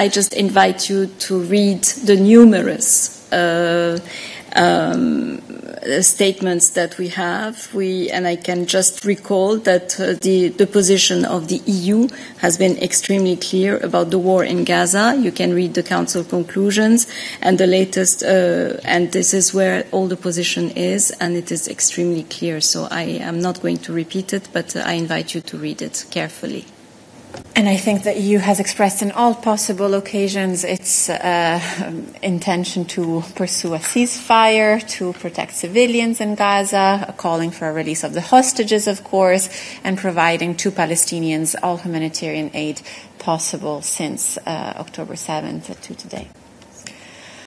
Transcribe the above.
I just invite you to read the numerous uh, um, statements that we have. We, and I can just recall that uh, the, the position of the EU has been extremely clear about the war in Gaza. You can read the Council conclusions and the latest, uh, and this is where all the position is, and it is extremely clear. So I am not going to repeat it, but uh, I invite you to read it carefully. And I think the EU has expressed in all possible occasions its uh, intention to pursue a ceasefire, to protect civilians in Gaza, calling for a release of the hostages, of course, and providing to Palestinians all humanitarian aid possible since uh, October 7th to today.